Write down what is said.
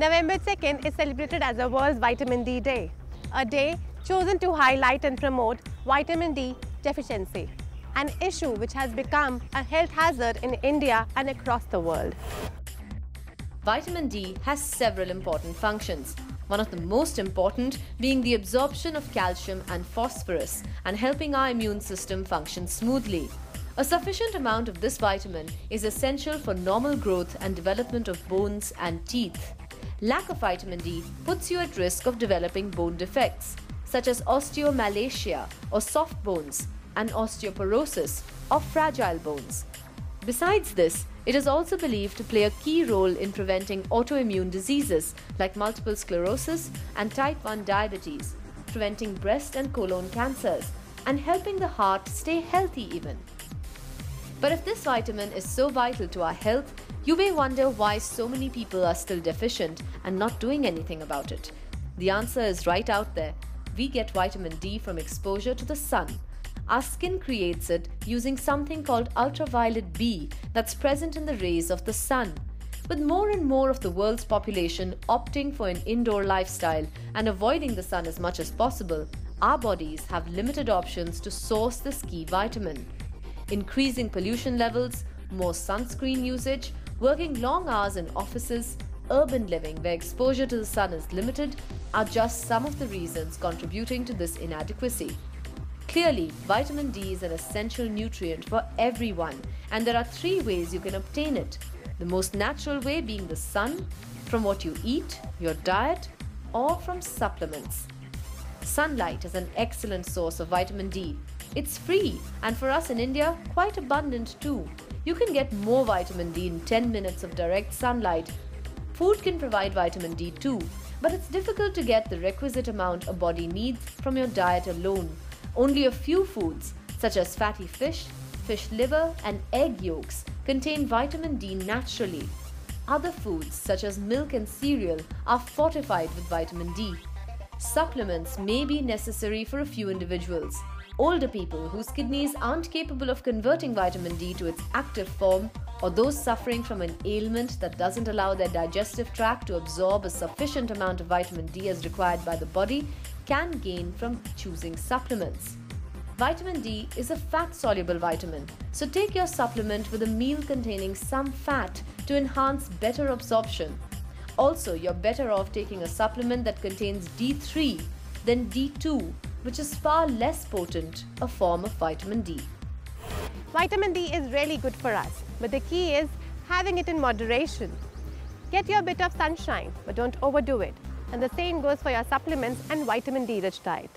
November 2nd is celebrated as the World's Vitamin D Day, a day chosen to highlight and promote vitamin D deficiency, an issue which has become a health hazard in India and across the world. Vitamin D has several important functions, one of the most important being the absorption of calcium and phosphorus and helping our immune system function smoothly. A sufficient amount of this vitamin is essential for normal growth and development of bones and teeth. Lack of vitamin D puts you at risk of developing bone defects, such as osteomalacia or soft bones and osteoporosis or fragile bones. Besides this, it is also believed to play a key role in preventing autoimmune diseases like multiple sclerosis and type 1 diabetes, preventing breast and colon cancers, and helping the heart stay healthy even. But if this vitamin is so vital to our health, you may wonder why so many people are still deficient and not doing anything about it. The answer is right out there. We get vitamin D from exposure to the sun. Our skin creates it using something called ultraviolet B that's present in the rays of the sun. With more and more of the world's population opting for an indoor lifestyle and avoiding the sun as much as possible, our bodies have limited options to source this key vitamin increasing pollution levels, more sunscreen usage, working long hours in offices, urban living where exposure to the sun is limited are just some of the reasons contributing to this inadequacy. Clearly, vitamin D is an essential nutrient for everyone, and there are three ways you can obtain it. The most natural way being the sun, from what you eat, your diet, or from supplements. Sunlight is an excellent source of vitamin D, it's free and for us in India, quite abundant too. You can get more vitamin D in 10 minutes of direct sunlight. Food can provide vitamin D too, but it's difficult to get the requisite amount a body needs from your diet alone. Only a few foods, such as fatty fish, fish liver, and egg yolks, contain vitamin D naturally. Other foods, such as milk and cereal, are fortified with vitamin D. Supplements may be necessary for a few individuals. Older people whose kidneys aren't capable of converting vitamin D to its active form, or those suffering from an ailment that doesn't allow their digestive tract to absorb a sufficient amount of vitamin D as required by the body, can gain from choosing supplements. Vitamin D is a fat soluble vitamin, so take your supplement with a meal containing some fat to enhance better absorption. Also, you're better off taking a supplement that contains D3 than D2 which is far less potent a form of vitamin D. Vitamin D is really good for us, but the key is having it in moderation. Get your bit of sunshine, but don't overdo it. And the same goes for your supplements and vitamin D rich diet.